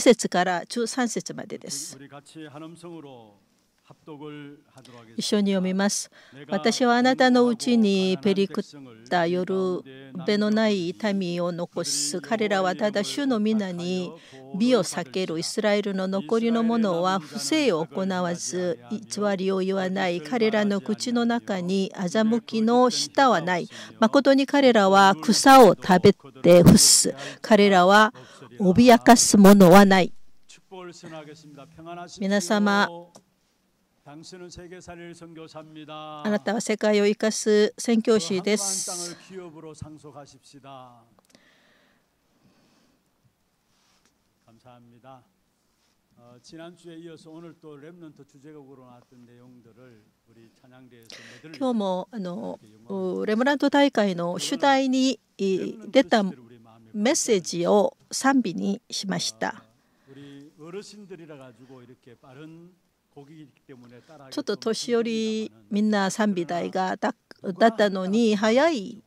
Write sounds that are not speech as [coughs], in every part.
節から13節までです。一緒に読みます。私はあなたのうちにペリクった夜べのない痛みを残す彼らはただ主の皆に美を避けるイスラエルの残りの者は不正を行わず偽りを言わない彼らの口の中に欺きの舌はない誠に彼らは草を食べて伏す彼らは脅かすものはない皆様あなたは世界を生かす宣教師です。今日もあのレムラント大会の主題に出たメッセージを賛美にしました。ちょっと年寄りみんな賛美台がだったのに早い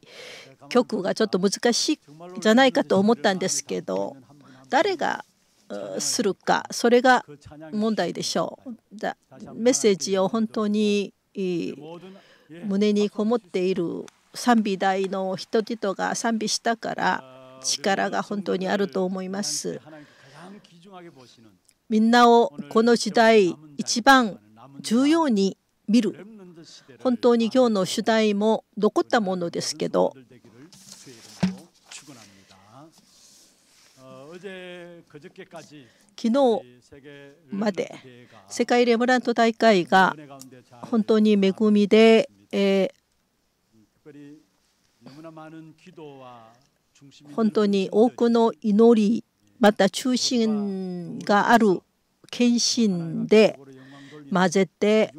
曲がちょっと難しいじゃないかと思ったんですけど誰がするかそれが問題でしょう。メッセージを本当に胸にこもっている賛美台の人々が賛美したから力が本当にあると思います。みんなをこの時代一番重要に見る。本当に今日の主題も残ったものですけど。昨日まで世界レムラント大会が本当に恵みで、えー、本当に多くの祈りまた中心がある献身で混ぜて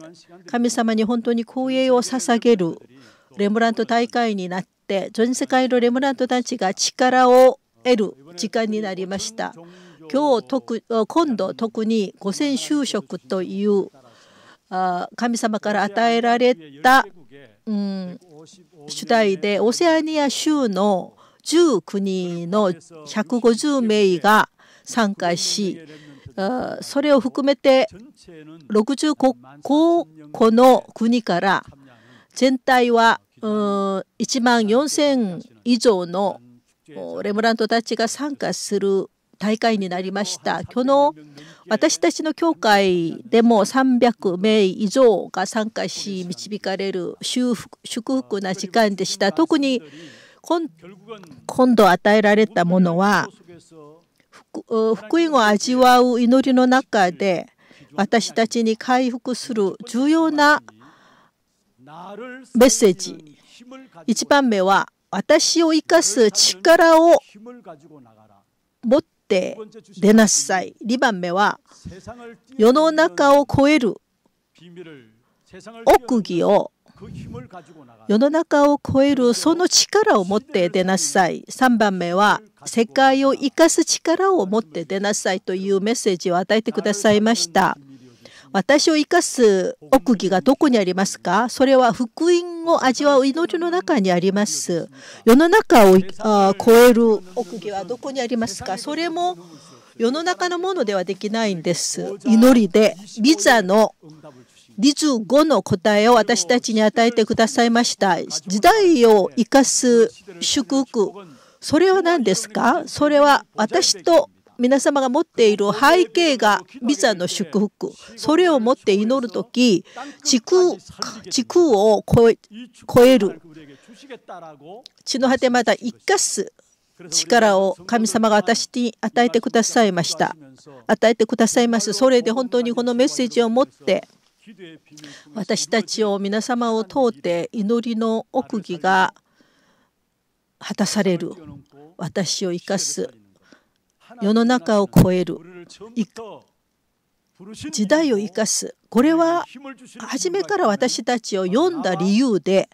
神様に本当に光栄を捧げるレムラント大会になって全世界のレムラントたちが力を得る時間になりました。今日特今度特に五線就職という神様から与えられた、うん、主体でオセアニア州の10国の150名が参加しそれを含めて65個の国から全体は1万4000以上のレムラントたちが参加する大会になりました。今日の私たちの教会でも300名以上が参加し導かれる祝福な時間でした。特に今度与えられたものは福音を味わう祈りの中で私たちに回復する重要なメッセージ1番目は私を生かす力を持って出なさい。2番目は世の中を超える奥義を世の中を超えるその力を持って出なさい3番目は世界を生かす力を持って出なさいというメッセージを与えてくださいました私を生かす奥義がどこにありますかそれは福音を味わう祈りの中にあります世の中を超える奥義はどこにありますかそれも世の中のものではできないんです祈りでビザの25の答えを私たちに与えてくださいました。時代を生かす祝福。それは何ですか？それは私と皆様が持っている背景がビザの祝福。それを持って祈るとき、地空地空を超え超える。地の果てまた生かす力を神様が私に与えてくださいました。与えてくださいます。それで本当にこのメッセージを持って私たちを皆様を通って祈りの奥義が果たされる。私を生かす。世の中を超える。時代を生かす。これは初めから私たちを読んだ理由で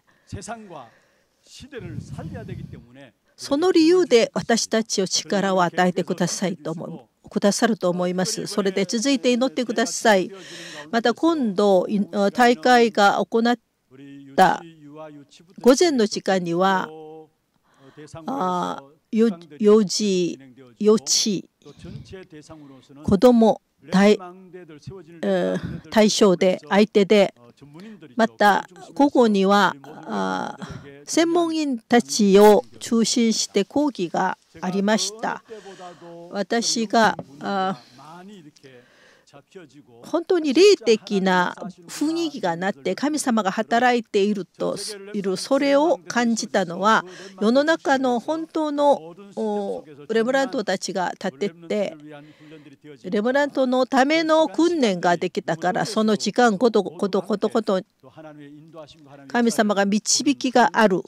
その理由で私たちを力を与えてくださいと思うくださると思います。それで続いて祈ってください。また今度大会が行った午前の時間にはあ4時4時子供対対象で相手でまた午後には専門員たちを中心して講義がありました。私が本当に霊的な雰囲気がなって神様が働いているといるそれを感じたのは世の中の本当のレムラントたちが立ててレムラントのための訓練ができたからその時間ことことことこと神様が導きがある。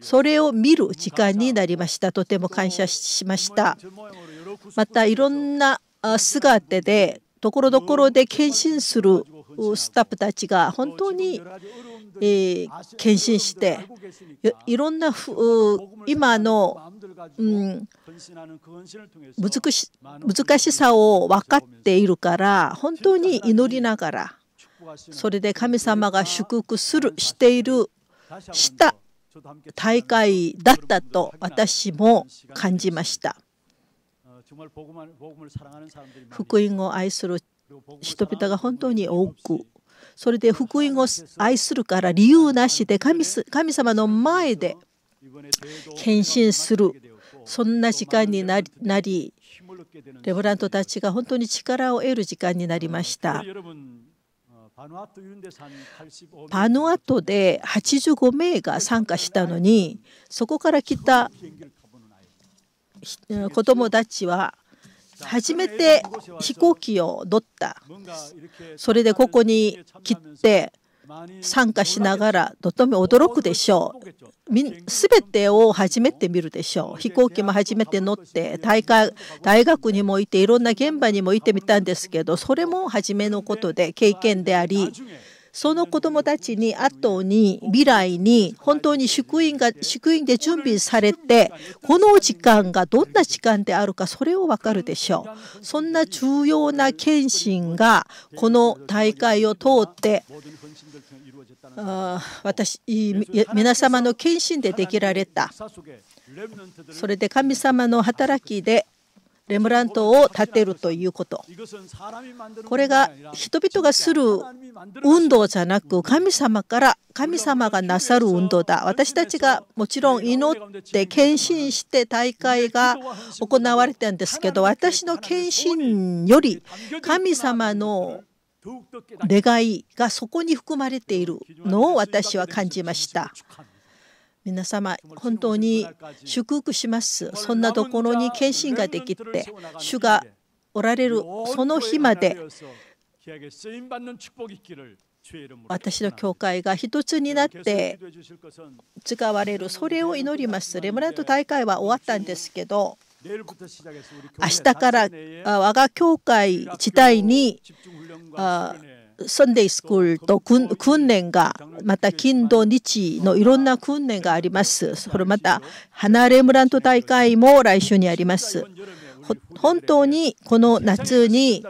それを見る時間になりました。とても感謝しました。またいろんな姿でところどころで献身するスタッフたちが本当に、え、献身していろんな今の、うん、難し難しさを分かっているから本当に祈りながらそれで神様が祝福するしているした大会だったと私も感じました。福音を愛する人々が本当に多くそれで福音を愛するから理由なしで神様の前で献身するそんな時間になりレブラントたちが本当に力を得る時間になりました。パヌアトで85名が参加したのにそこから来た子供たちは初めて飛行機を乗ったそれでここに来て参加しながらとても驚くでしょう全てを初めて見るでしょう飛行機も初めて乗って大会大学にもいていろんな現場にもいてみたんですけどそれも初めのことで経験でありその子どもたちに後に未来に本当に祝音が祝音で準備されてこの時間がどんな時間であるかそれを分かるでしょう。そんな重要な献身がこの大会を通ってあ私皆様の献身でできられた。それで神様の働きでレムラントを建てるということこれが人々がする運動じゃなく神様から神様がなさる運動だ私たちがもちろん祈って献身して大会が行われたんですけど私の献身より神様の願いがそこに含まれているのを私は感じました。皆様本当に祝福します。そんなところに献身ができて主がおられるその日まで私の教会が一つになって使われるそれを祈ります。レムラント大会は終わったんですけど明日から我が教会自体にサンデースクールと訓練がまた金土日のいろんな訓練があります。それまた離れムラント大会も来週にあります。本当にこの夏に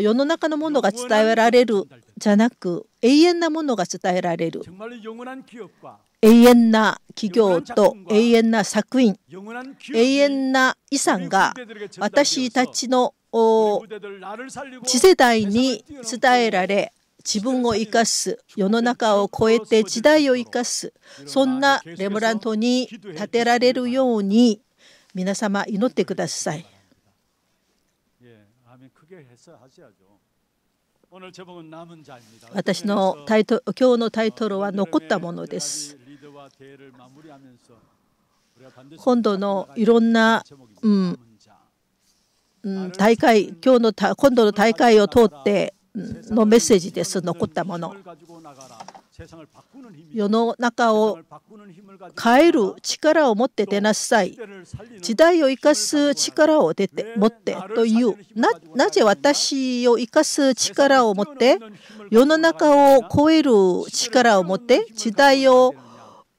世の中のものが伝えられるじゃなく永遠なものが伝えられる永遠な企業と永遠な作品永遠な遺産が私たちの次世代に伝えられ自分を生かす世の中を超えて時代を生かすそんなレムラントに立てられるように皆様祈ってください。私のタイト今日のタイトルは残ったものです。今度のいろんな、うん大会今日の今度の大会を通ってのメッセージです残ったもの。世の中を変える力を持って出なさい。時代を生かす力を出て持ってというななぜ私を生かす力を持って？世の中を超える力を持って時代を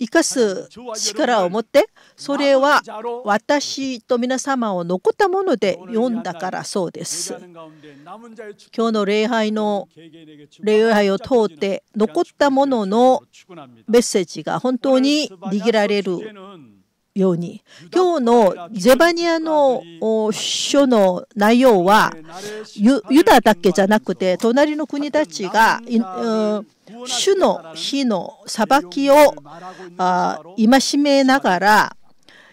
生かす力を持ってそれは私と皆様を残ったもので読んだからそうです。今日の礼拝の礼拝を通って残ったもののメッセージが本当に握られるように今日のゼバニアの書の内容はユダだけじゃなくて隣の国たちが主の日の裁きを戒めながら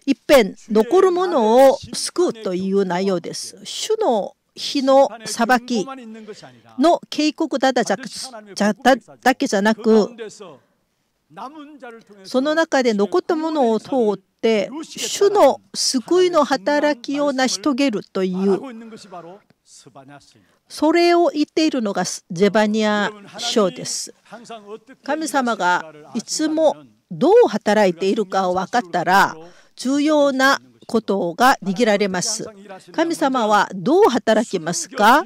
一遍残るものを救うという内容です。主の日の裁きの警告だだだけじゃなくその中で残ったものを通って主の救いの働きを成し遂げるというそれを言っているのがゼバニア書です。神様がいつもどう働いているかを分かったら重要なことが握られます。神様はどう働きますか？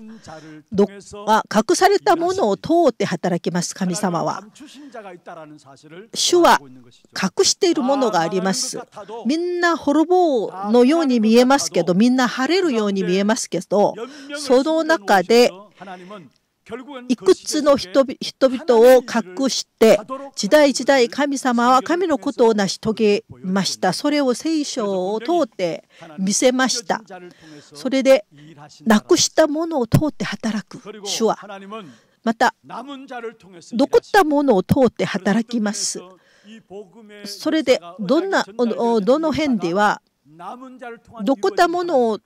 ど隠されたものを通って働きます、神様は。主は隠しているものがあります。みんな滅ぼうのように見えますけど、みんな晴れるように見えますけど、その中でいくつの人々を隠して時代時代神様は神のことを成し遂げましたそれを聖書を通って見せましたそれでなくしたものを通って働く主はまた残ったものを通って働きますそれでどんなどの辺では残ったものを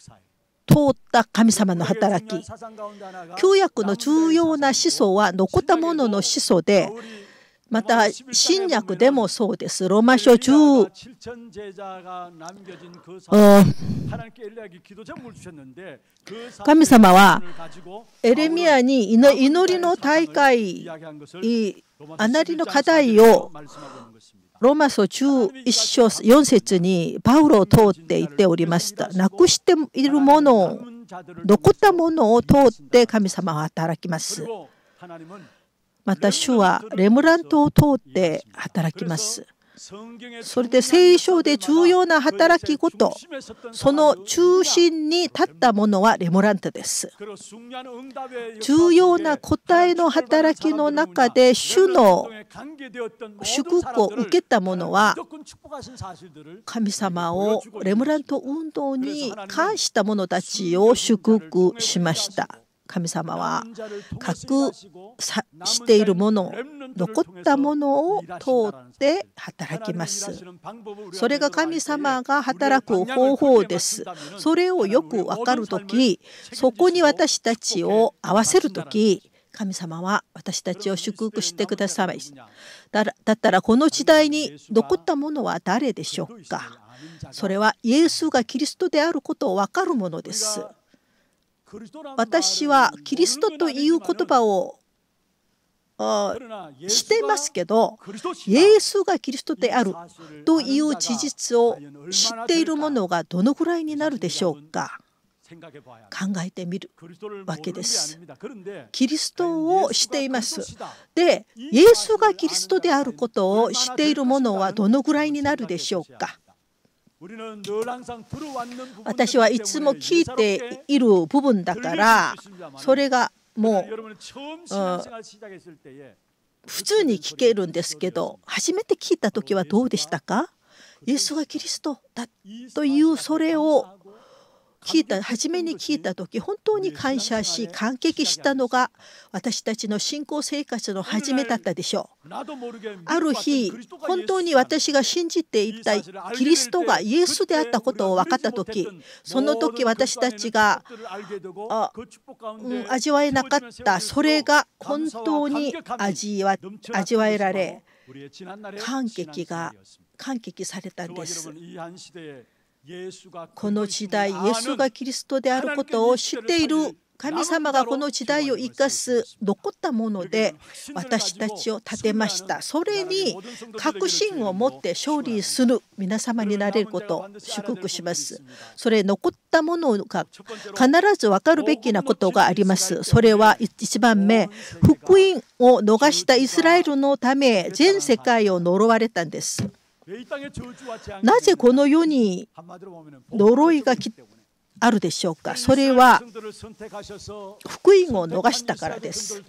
通った神様の働き旧約の重要な思想は残ったものの思想でまた新約でもそうです。ローマ書10神様はエレミアに祈りの大会あなりの課題をローマ書11章4節にパウロを通って言っておりました。なくしているものを、残ったものを通って神様は働きます。また主はレムラントを通って働きます。それで聖書で重要な働きごとその中心に立ったものはレモラントです重要な答えの働きの中で主の祝福を受けたものは神様をレムラント運動に関した者たちを祝福しました神様は隠しているもの残ったものを通って働きます。それが神様が働く方法です。それをよく分かる時そこに私たちを合わせる時神様は私たちを祝福してください。だったらこの時代に残ったものは誰でしょうか？それはイエスがキリストであることを分かるものです私はキリストという言葉をしてますけどイエスがキリストであるという事実を知っているものがどのくらいになるでしょうか考えてみるわけです。キリストをしています。で、イエスがキリストであることを知っているものはどのぐらいになるでしょうか私はいつも聞いている部分だからそれがもう、普通に聞けるんですけど初めて聞いた時はどうでしたか？イエスがキリストだというそれを聞いた初めに聞いた時本当に感謝し感激したのが私たちの信仰生活の始めだったでしょう。ある日本当に私が信じていたキリストがイエスであったことを分かった時その時私たちがあ、うん、味わえなかったそれが本当に味わ味わえられ感激が感激されたんです。この時代イエスがキリストであることを知っている神様がこの時代を生かす残ったもので私たちを立てました。それに確信を持って勝利する皆様になれることを祝福します。それ残ったものが必ず分かるべきなことがあります。それは1番目。福音を逃したイスラエルのため全世界を呪われたんですなぜこの世に呪いが来あるでしょうかそれは福音を逃したからです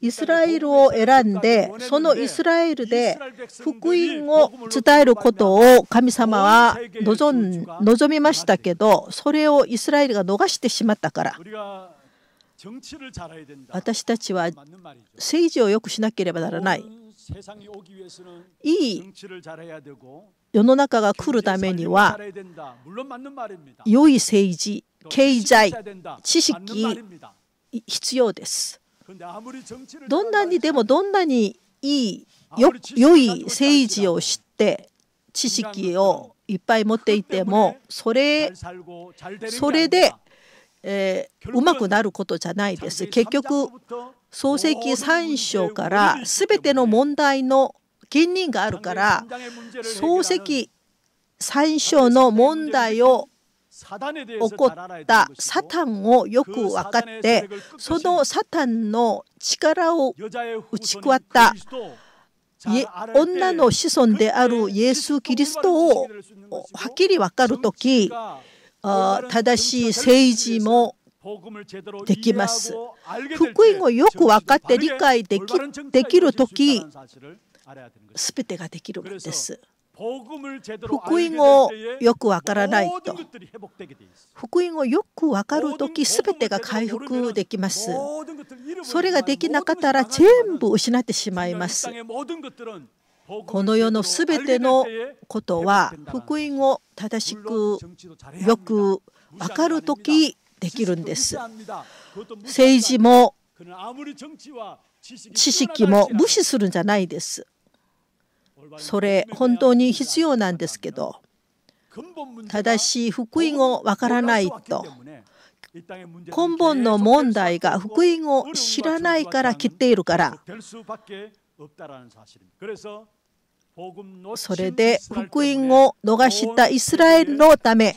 イスラエルを選んでそのイスラエルで福音を伝えることを神様は望みましたけどそれをイスラエルが逃してしまったから私たちは政治を良くしなければならないいい世の中が来るためには良い政治経済知識必要ですどんなにでもどんなにいい良い政治を知って知識をいっぱい持っていてもそれそれで、えー、うまくなることじゃないです結局創世記3章から全ての問題の原人があるから漱石最初の問題を起こったサタンをよく分かってそのサタンの力を打ち食わった女の子孫であるイエス・キリストをはっきり分かる時正しい政治もできます。福音をよく分かって理解できできる時全てができるんです。福音をよくわからないと福音をよくわかる時全てが回復できますそれができなかったら全部失ってしまいますこの世の全てのことは福音を正しくよくわかる時できるんです。[laughs] 政治も知識も無視するんじゃないです。それ本当に必要なんですけど正しい福音をわからないと根本の問題が福音を知らないから来ているからそれで福音を逃したイスラエルのため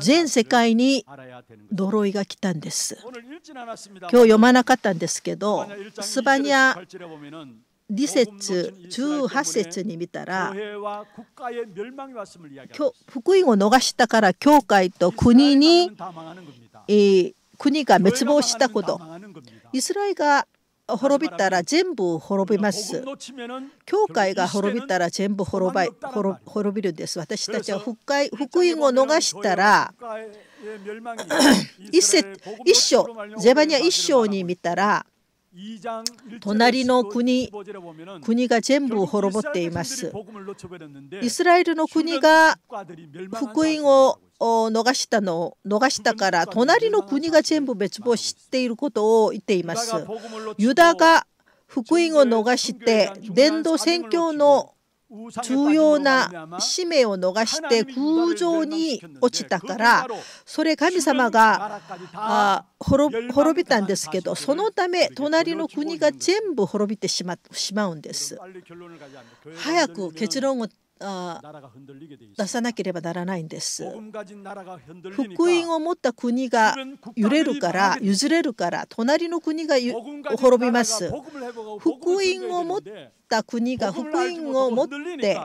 全世界に呪いが来たんです。今日読まなかったんですけどスバニア2節18節に見たら福音を逃したから教会と国に、えー、国が滅亡したことイスラエルが滅びたら全部滅びます。教会が滅びたら全部滅ば滅びるんです。私たちは福音を逃したら一節一章ゼバニア一章に見たら隣の国国が全部滅ぼっています。イスラエルの国が福音を逃したの逃したから隣の国が全部滅亡していることを言っていますユダが福音を逃して伝道宣教の重要な使命を逃して空上に落ちたからそれ神様があ滅びたんですけどそのため隣の国が全部滅びてしましまうんです。早く結論を出さなければならないんです。福音を持った国が揺れるから譲れるから隣の国が滅びます。福音を持った国が福音を持って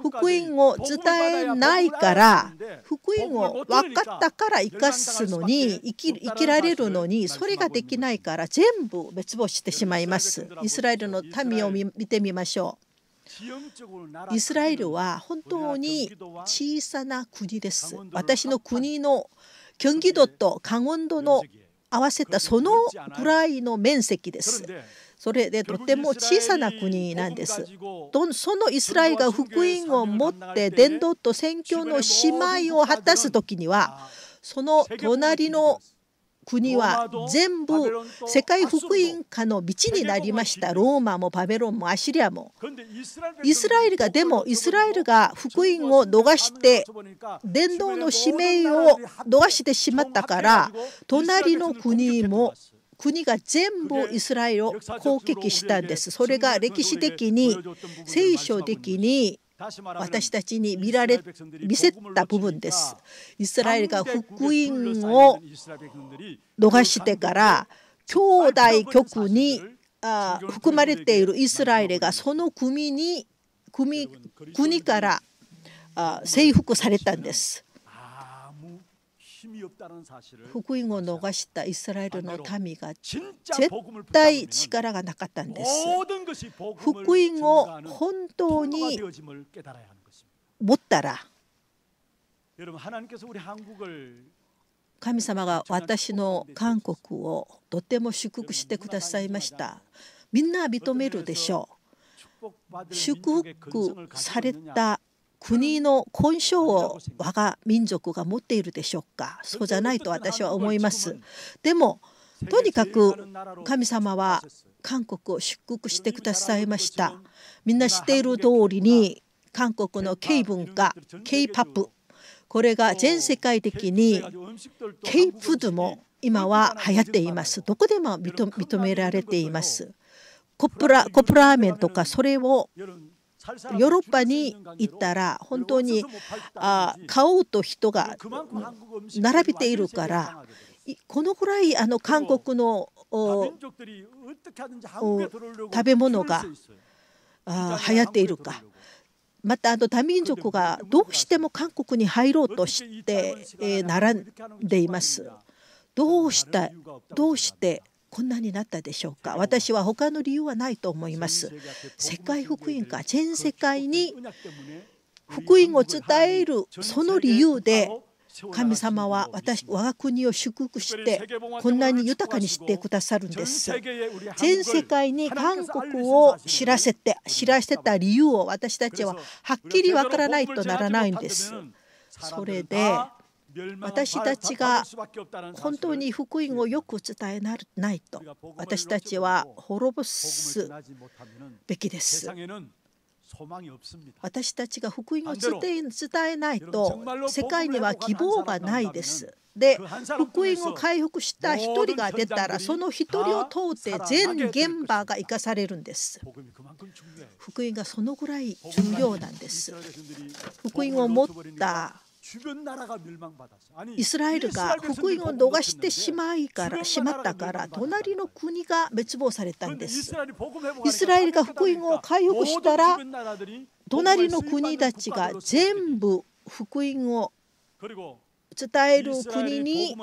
福音を伝えないから福音を分かったから生かすのに生き生きられるのにそれができないから全部滅亡してしまいます。イスラエルの民を見てみましょう。イスラエルは本当に小さな国です。私の国のキョンギドとカゴンドの合わせたそのぐらいの面積です。それでとても小さな国なんです。そのイスラエルが福音を持って伝道と宣教の姉妹を果たす時にはその隣の国は全部世界福音化の道になりました。ローマもバベロンもアシリアも。イスラエルがでもイスラエルが福音を逃して伝道の使命を逃してしまったから隣の国も国が全部イスラエルを攻撃したんです。それが歴史的に聖書的に私たちに見られ見せた部分です。イスラエルが福音を逃してから兄弟局にあ含まれているイスラエルがその国に国国からあ征服されたんです。福音を逃したイスラエルの民が絶対力がなかったんです。福音を本当に持ったら神様が私の韓国をとても祝福してくださいました。みんな認めるでしょう。祝福された国の根性を我が民族が持っているでしょうか？そうじゃないと私は思います。でもとにかく神様は韓国を祝福してくださいました。みんな知っている通りに韓国の K 文化 K-POP これが全世界的に K フードも今は流行っています。どこでも認められています。コップラコップラーメンとかそれをヨーロッパに行ったら本当にあ買おうと人が並べているからこのぐらいあの韓国の食べ物があ流行っているかまたあの多民族がどうしても韓国に入ろうとして、並んでいます。どうしたどうしてこんなになったでしょうか？私は他の理由はないと思います。世界福音か全世界に福音を伝えるその理由で神様は私我が国を祝福してこんなに豊かにしてくださるんです。全世界に韓国を知らせて知らせた理由を私たちははっきりわからないとならないんです。それで私たちが本当に福音をよく伝えないと私たちは滅ぼすべきです。私たちが福音を伝えないと世界には希望がないです。で福音を回復した一人が出たらその一人を通って全現場が生かされるんです。福音がそのぐらい重要なんです。福音を持ったイスラエルが福音を逃してしまいからしまったから隣の国が滅亡されたんです。イスラエルが福音を回復したら隣の国たちが全部福音を伝える国に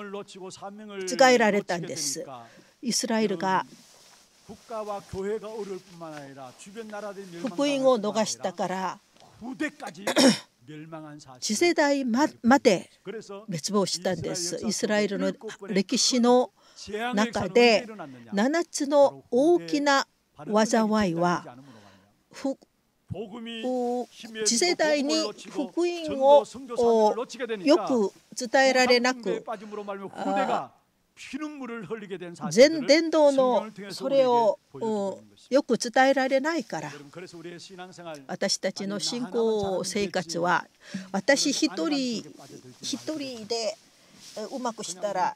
使えられたんです。イスラエルが福音を逃したから次世代まで滅亡したんです。イスラエルの歴史の中で7つの大きな災いは次世代に福音をよく伝えられなく全伝道のそれをよく伝えられないから私たちの信仰生活は私一人一人でうまくしたら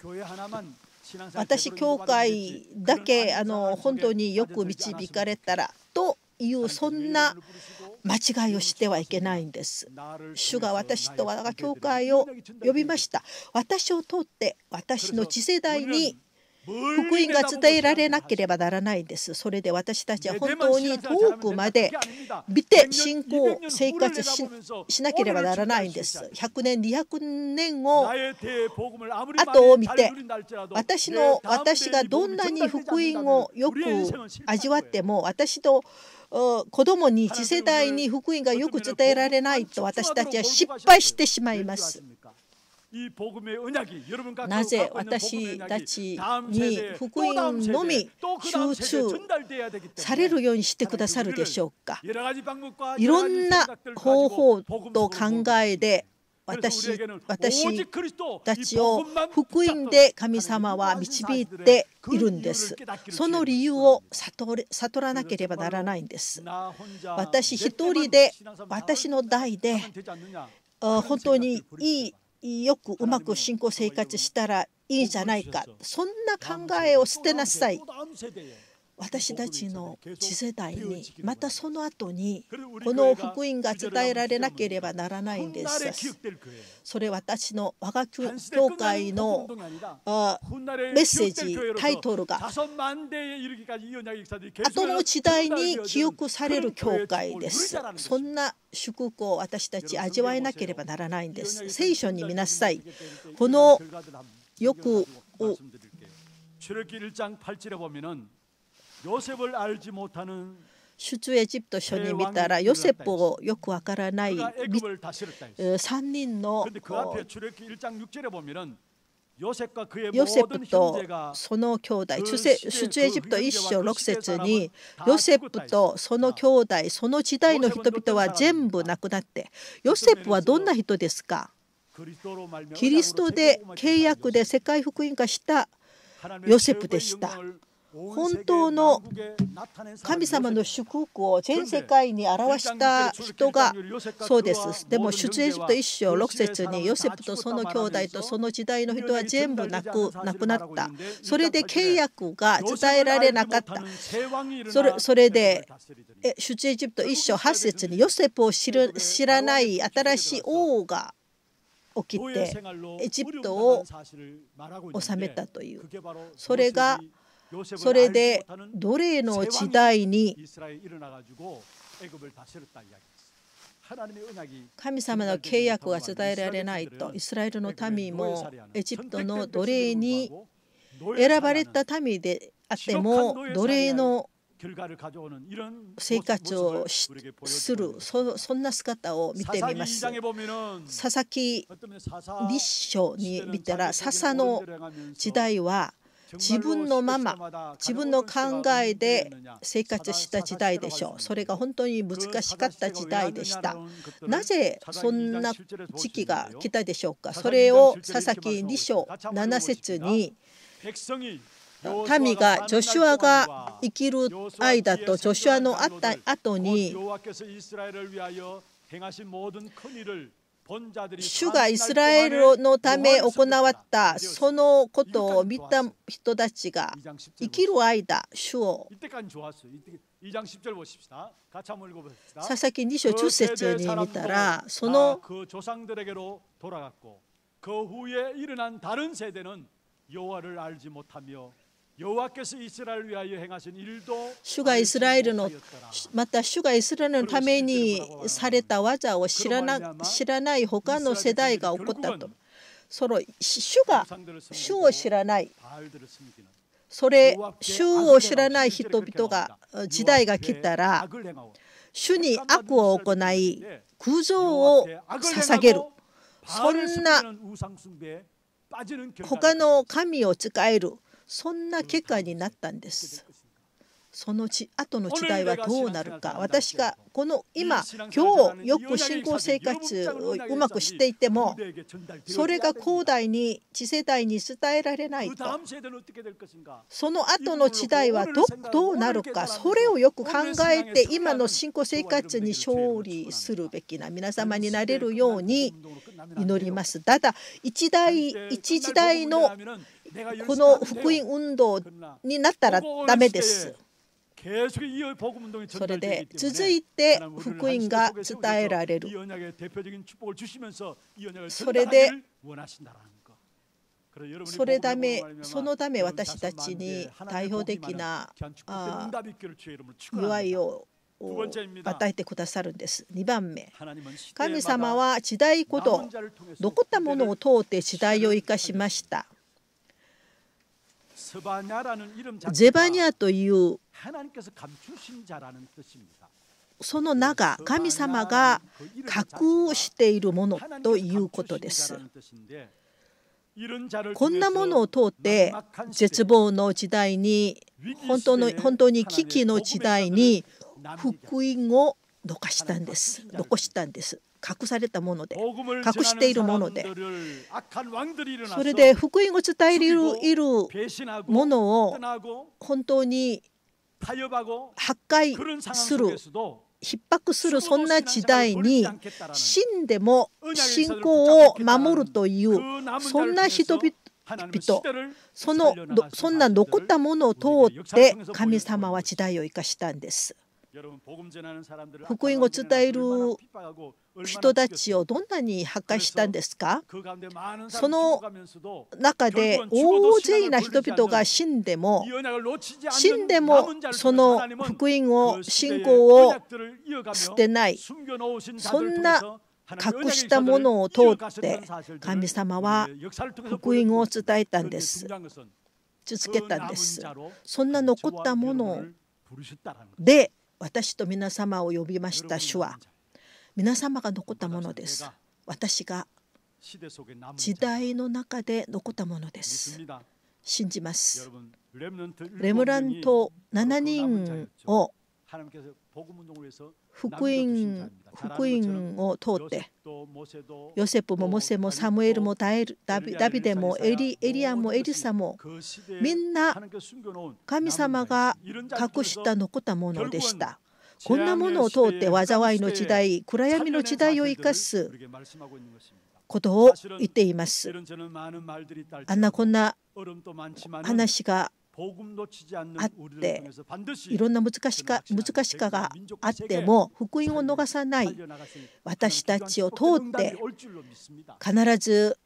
私教会だけあの本当によく導かれたらというそんな間違いをしてはいけないんです。主が私と我が教会を呼びました。私を通って私の次世代に福音が伝えられなければならないんです。それで私たちは本当に遠くまで見て信仰生活しなければならないんです。100年200年を後を見て私の私がどんなに福音をよく味わっても私と子供に次世代に福音がよく伝えられないと私たちは失敗してしまいます。なぜ私たちに福音のみ集中されるようにしてくださるでしょうかいろんな方法と考えで私私たちを福音で神様は導いているんです。その理由を悟らなければならないんです。私一人で私の代で本当にいいよくうまく信仰生活したらいいんじゃないかそんな考えを捨てなさい私たちの次世代にまたその後にこの福音が伝えられなければならないんです。それ私の我が教会のメッセージタイトルが後の時代に記憶される教会です。そんな祝福を私たち味わえなければならないんです。聖書に見なさい。このよく出エジプト書に見たらヨセプをよくわからない3人のヨセプとその兄弟出エジプト1章6節にヨセプとその兄弟その時代の人々は全部亡くなってヨセプはどんな人ですかキリストで契約で世界福音化したヨセプでした。本当の神様の祝福を全世界に表した人がそうです。でも出エジプト一章6節にヨセプとその兄弟とその時代の人は全部亡く亡くなった。それで契約が伝えられなかった。それそれで出エジプト一章8節にヨセプを知る知らない新しい王が起きてエジプトを治めたというそれがそれで奴隷の時代に神様の契約が伝えられないとイスラエルの民もエジプトの奴隷に選ばれた民であっても奴隷の生活をするそんな姿を見てみます佐々木立書に見たら笹の時代は自分のまま自分の考えで生活した時代でしょう。それが本当に難しかった時代でした。なぜそんな時期が来たでしょうか？それを佐々木2章7節に民がジョシュアが生きる間とジョシュアのあった後に主がイスラエルのため行わったそのことを見た人たちが生きる間主を佐々木2章10節に見たらその主がイスラエルのまた主がイスラエルのためにされた技を知らな知らない他の世代が起こったとその主が主を知らないそれ主を知らない人々が時代が来たら主に悪を行い空像を捧げるそんな他の神を使えるそんな結果になったんです。そのち後の時代はどうなるか私がこの今今日よく信仰生活をうまくしていてもそれが広大に次世代に伝えられないとその後の時代はどどうなるかそれをよく考えて今の信仰生活に勝利するべきな皆様になれるように祈ります。ただ一代一時代のこの福音運動になったらダメです。それで続いて福音が伝えられる。それでそれためそのため私たちに代表的な祝いを与えてくださるんです。2番目神様は時代こと、残ったものを通って時代を生かしました。ゼバニアというその名が神様が隠しているものということです。こんなものを通って絶望の時代に本当の本当に危機の時代に福音を残したんです残したんです隠されたもので隠しているものでそれで福音を伝えているものを本当に破壊する逼迫するそんな時代に死んでも信仰を守るというそんな人々人そのそんな残ったものを通って神様は時代を生かしたんです。福音を伝える人たちをどんなに破壊したんですか？その中で大勢な人々が死んでも死んでもその福音を信仰を捨てないそんな隠したものを通って神様は福音を伝えたんです。続けたんです。そんな残ったもので私と皆様を呼びました主は皆様が残ったものです。私が時代の中で残ったものです。信じます。レムラント7人を福音福音を通ってヨセプもモセもサムエルもダビデもエリエリアもエリサもみんな神様が隠した残ったものでした。こんなものを通って災いの時代暗闇の時代を生かすことを言っています。あんなこんな話があっていろんな難しか難しかがあっても福音を逃さない私たちを通って必ず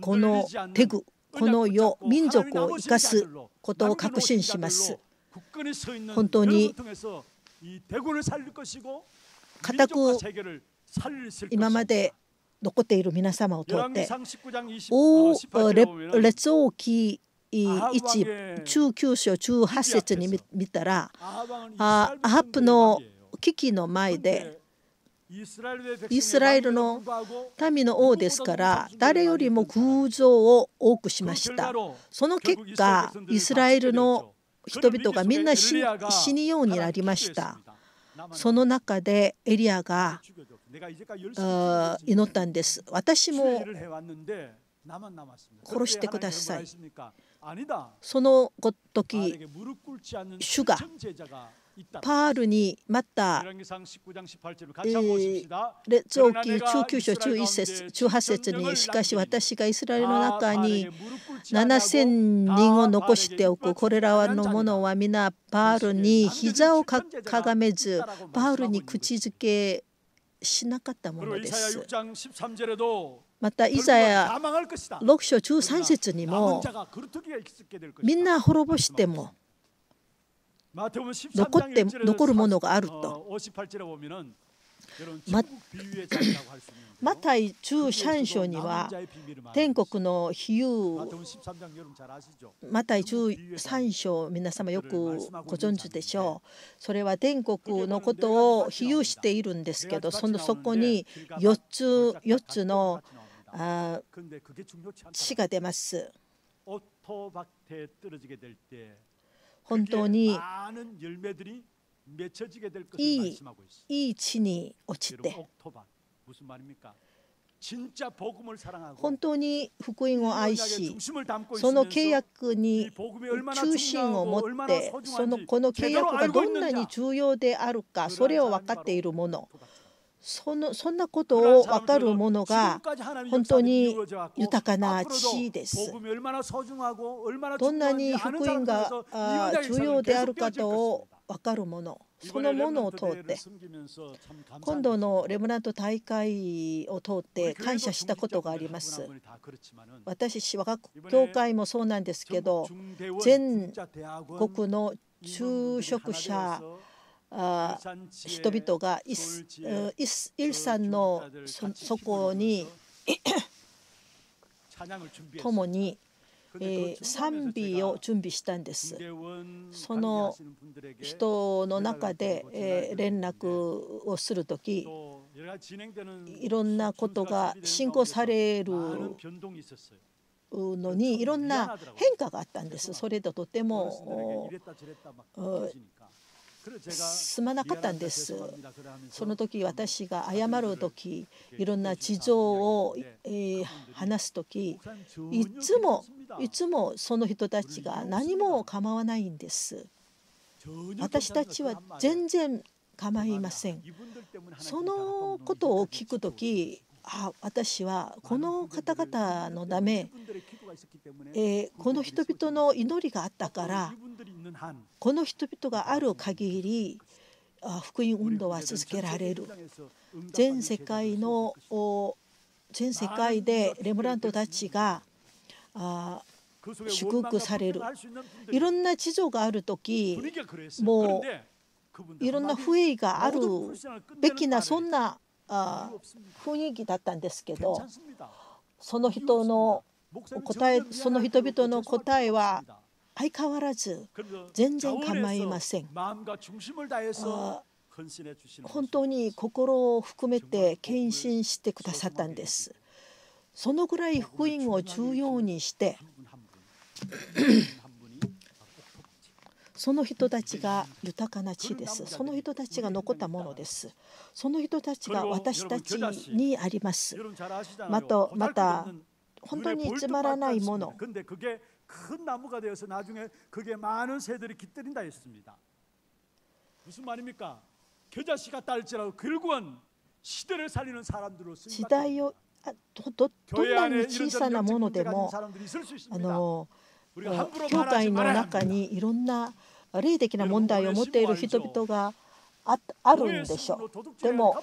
このテグこの世民族を生かすことを確信します。本当に固く今まで残っている皆様を通って列王記1中9章18節に見たらアハップの危機の前でイスラエルの民の王ですから誰よりも空像を多くしましたその結果イスラエルの人々がみんな死にようになりました。その中でエリアが祈ったんです。私も殺してください。その時主がパールにまた、えー、列王記中級章中1節中8節にしかし私がイスラエルの中に7000人を残しておくこれらのものは皆パールに膝をかがめずパールに口づけしなかったものです。またイザヤ6章13節にもみんな滅ぼしても残って残るものがあると。まマタイ13章には天国の比喩マタイ13章皆様よくご存知でしょうそれは天国のことを比喩しているんですけどそのそこに4つ ,4 つのあ死が出ます。本当にいいいい地に落ちて本当に福音を愛しその契約に中心を持ってそのこの契約がどんなに重要であるかそれを分かっているものそのそんなことを分かるものが本当に豊かな地です。どんなに福音が重要であるかと分かるものそのものを通って今度のレムナント大会を通って感謝したことがあります。私我が教会もそうなんですけど全国の就職者あ人々がイスイスイルさんのそこに [coughs] 共に、えー、賛美を準備したんです。その人の中で、えー、連絡をする時いろんなことが進行されるのにいろんな変化があったんです。それととてもすまなかったんです。その時私が謝る時いろんな事情を、えー、話す時いつもいつもその人たちが何も構わないんです。私たちは全然構いません。そのことを聞く時あ私はこの方々のため、えー、この人々の祈りがあったからこの人々がある限り福音運動は続けられる。全世界の全世界でレムラントたちが祝福される。いろんな地上がある時もういろんな不意があるべきなそんな雰囲気だったんですけどその人の答えその人々の答えは相変わらず全然構いません。本当に心を含めて献身してくださったんです。そのぐらい福音を重要にしてその人たちが豊かな地です。その人たちが残ったものです。その人たちが私たちにあります。またまた本当につまらないもの。 큰 나무가 되어서 나중에 그게 많은 새들이 깃들인다 했습니다. 무슨 말입니까? 겨자씨가 딸지라도 결국은 시대를 살리는 사람들로 쓰임받 どどんなに小さなものでもあの教会の中にいろんな霊的な問題を持っている人々が ああるんでしょう。でも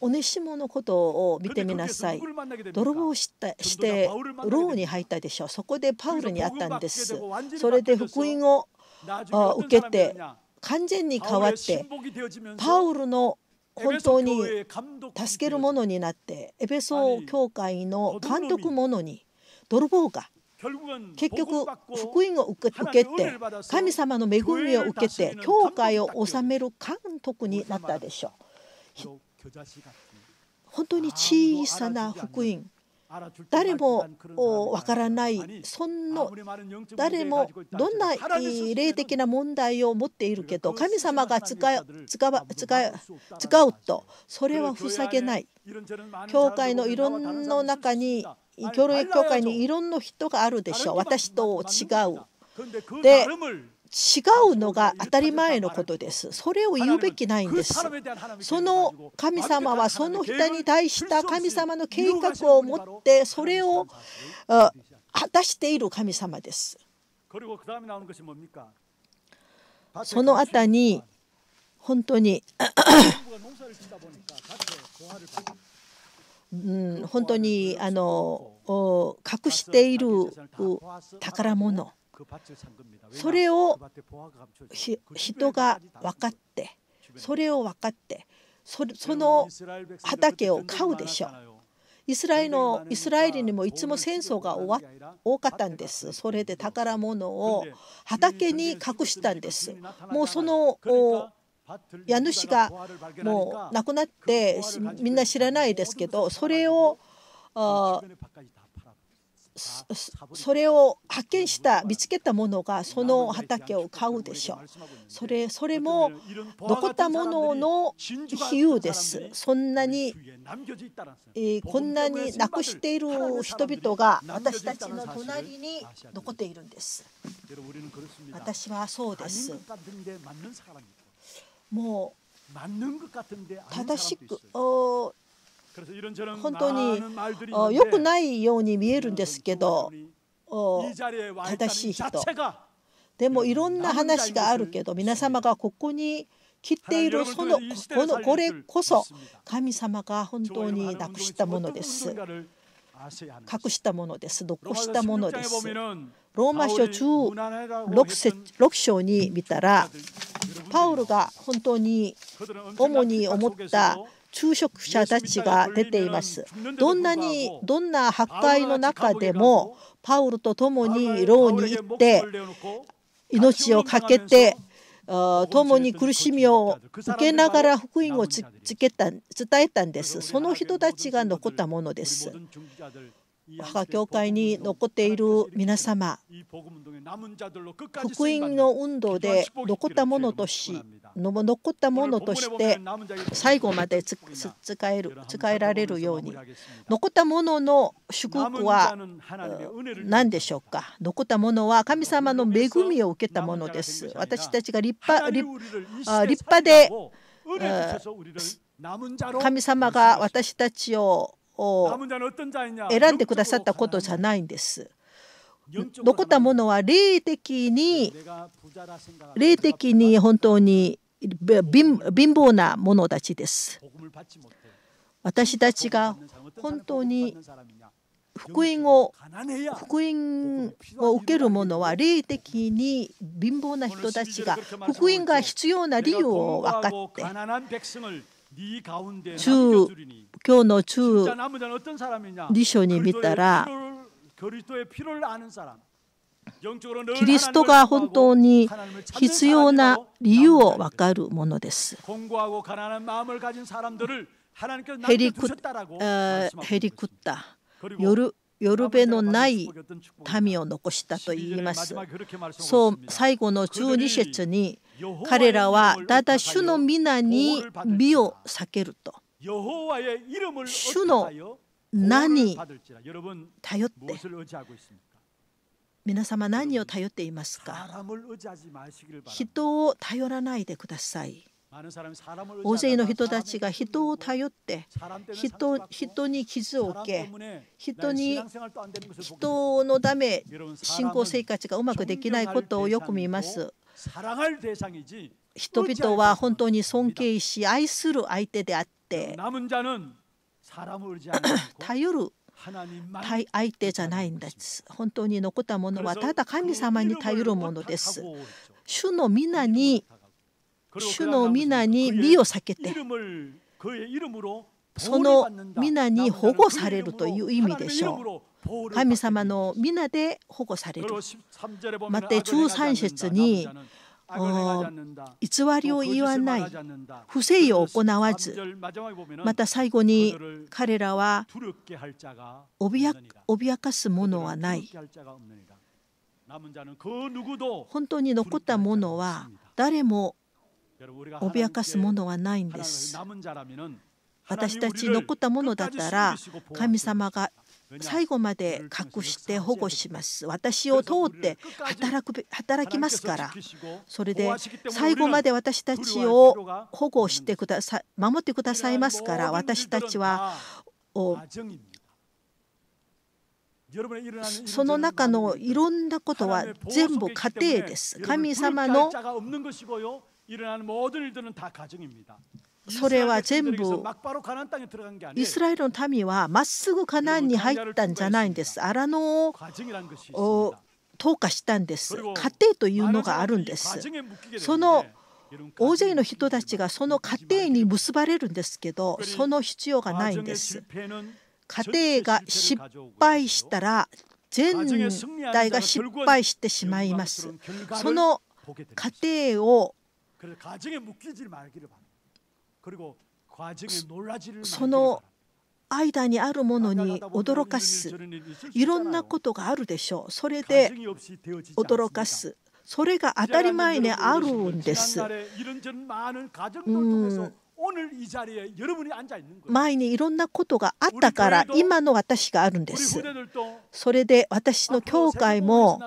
おねしものことを見てみなさい。泥棒したして牢に入ったでしょう。そこでパウルに会ったんです。それで福音を受けて完全に変わってパウルの本当に助けるものになってエペソ教会の監督ものに泥棒が結局福音を受けて神様の恵みを受けて教会を治める監督になったでしょう。本当に小さな福音。誰もわからないそんな誰もどんな霊的な問題を持っているけど神様が使う使う使うとそれは塞げない。教会のいろんな中に教育教会にいろんな人があるでしょう私と違う。で違うのが当たり前のことです。それを言うべきないんです。その神様はその人に対した神様の計画を持ってそれを果たしている神様です。その後に本当にうん、本当にあの隠している宝物それを人が分かってそれを分かってその畑を買うでしょう。イスラエルのイスラエルにもいつも戦争が多かったんです。それで宝物を畑に隠したんです。もうその家主がもう亡くなってみんな知らないですけどそれをそれを発見した見つけたものがその畑を買うでしょう。それそれも残ったものの比喩です。そんなに、え、こんなになくしている人々が私たちの隣に残っているんです。私はそうです。もう正しく本当に良くないように見えるんですけど正しい人でもいろんな話があるけど皆様がここに来ているそのこのこれこそ神様が本当になくしたものです。隠したものです。残したものです。ローマ書16章に見たらパウルが本当に主に思った昼食者たちが出ています。どんなにどんな破壊の中でもパウルと共に牢に行って命を懸けて共に苦しみを受けながら福音をつけた伝えたんです。その人たちが残ったものです。母教会に残っている皆様福音の運動で残ったものとし残ったものとして最後まで使える使えられるように残ったものの祝福は何でしょうか？残ったものは神様の恵みを受けたものです。私たちが立派立派で神様が私たちを選んでくださったことじゃないんです。残ったものは霊的に霊的に本当に貧乏な者たちです。私たちが本当に福音を福音を受ける者は霊的に貧乏な人たちが福音が必要な理由を分かって中今日の中辞書に見たらキリストが本当に必要な理由を分かるものです。へりくへりくった夜夜辺のない民を残したと言います。そう最後の12節に彼らはただ主の皆に身を避けると。主の名に頼って。皆様何を頼っていますか？人を頼らないでください。大勢の人たちが人を頼って人人に傷を受け人に。人のため信仰生活がうまくできないことをよく見ます。人々は本当に尊敬し愛する相手であって頼る相手じゃないんです。本当に残ったものはただ神様に頼るものです。主の皆に主の皆に身を避けてその皆に保護されるという意味でしょう。[clears throat] 神様の皆で保護される。また13節に偽りを言わない不正を行わずまた最後に彼らは脅かすものはない本当に残ったものは誰も脅かすものはないんです。私たち残ったものだったら神様が最後まで隠して保護します。私を通って働く働きますから、それで最後まで私たちを保護してください、守ってくださいますから、私たちはその中のいろんなことは全部家庭です。神様のそれは全部イスラエルの民はまっすぐカナンに入ったんじゃないんです。荒野を投下したんです。家庭というのがあるんです。その大勢の人たちがその家庭に結ばれるんですけどその必要がないんです。家庭が失敗したら全体が失敗してしまいます。その家庭をその間にあるものに驚かすいろんなことがあるでしょうそれで驚かすそれが当たり前にあるんです。うん前にいろんなことがあったから今の私があるんです。それで私の教会も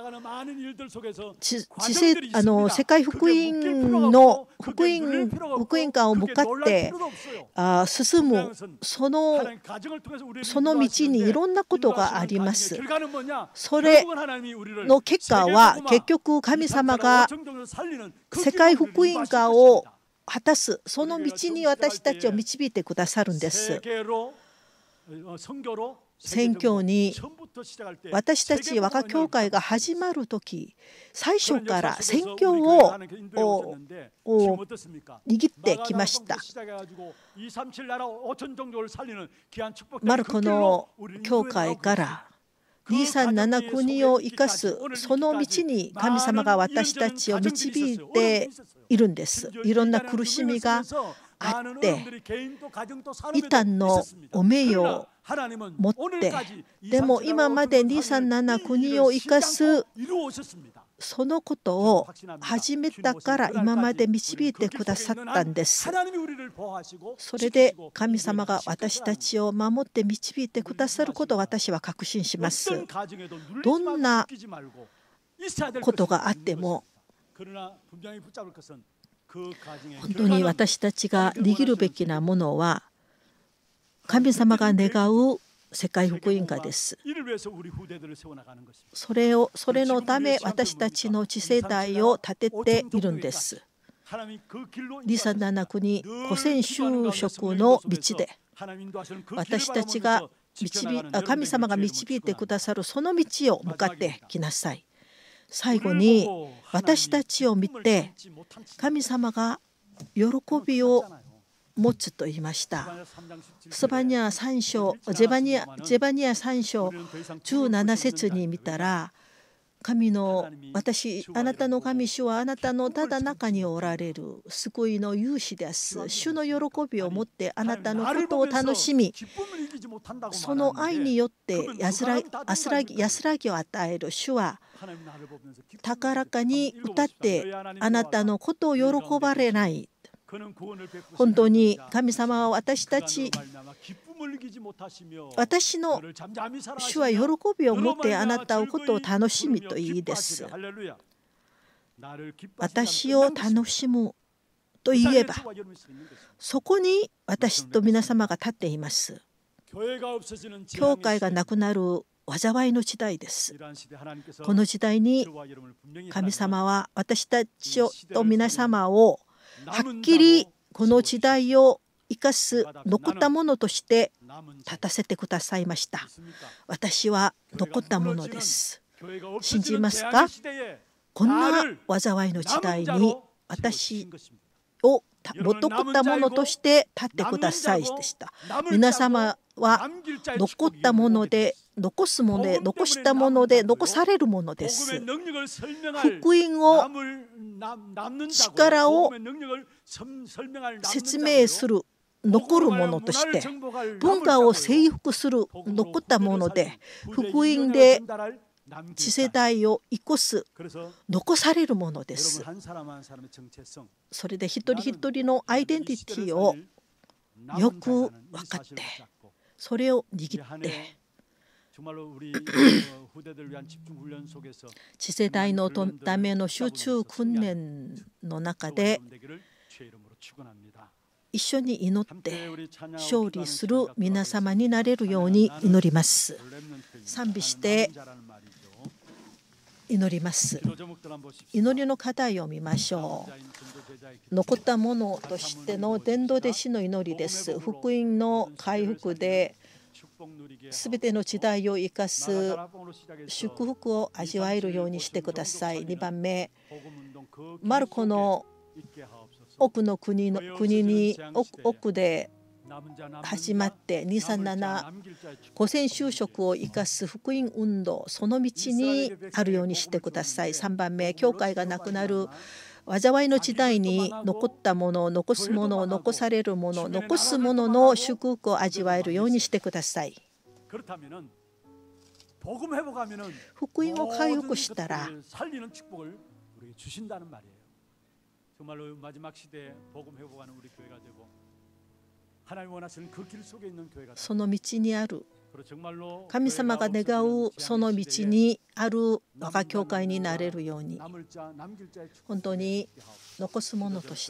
地あの世界福音の福音福音館を向かってあ進むそのその道にいろんなことがあります。それの結果は結局神様が世界福音館を果たすその道に私たちを導いてくださるんです。宣教に私たち我が教会が始まる時最初から宣教を握ってきました。マルコの教会から237国を生かすその道に神様が私たちを導いているんです。いろんな苦しみがあって異端のお名誉を持ってでも今まで237国を生かすそのことを始めたから今まで導いてくださったんです。それで神様が私たちを守って導いてくださることを私は確信します。どんなことがあっても本当に私たちが握るべきなものは神様が願う世界福音家です。それをそれのため私たちの次世代を立てているんです。リサ7国古戦就職の道で私たちが導神様が導いてくださるその道を向かってきなさい。最後に私たちを見て神様が喜びを持つと言いました。スバニア3章ゼバニアゼバニア3章17節に見たら神の私あなたの神主はあなたのただ中におられる救いの勇士です。主の喜びを持ってあなたのことを楽しみその愛によって安らぎ安らぎを与える主は高らかに歌ってあなたのことを喜ばれない本当に神様は私たち私の主は喜びを持ってあなたのことを楽しみといいです。私を楽しむと言えばそこに私と皆様が立っています。教会がなくなる災いの時代です。この時代に神様は私たちと皆様をはっきりこの時代を生かす残ったものとして立たせてくださいました。私は残ったものです。信じますか？こんな災いの時代に私を残ったものとして立ってくださいでした。皆様は残ったもので残すもので残したもので残されるものです。福音を力を説明する残るものとして文化を征服する残ったもので福音で次世代を生かす残されるものです。それで一人一人のアイデンティティをよく分かってそれを握って次世代のための集中訓練の中で一緒に祈って勝利する皆様になれるように祈ります。賛美して祈ります。祈りの課題を見ましょう。残ったものとしての伝道弟子の祈りです。福音の回復で全ての時代を生かす祝福を味わえるようにしてください。2番目、マルコの奥の国の国に奥で始まって237五線就職を生かす福音運動その道にあるようにしてください。3番目。教会がなくなる災いの時代に残ったもの残すもの残されるもの残すものの祝福を味わえるようにしてください。福音を回復したらその道にある神様が願うその道にある我が教会になれるように本当に残すものとし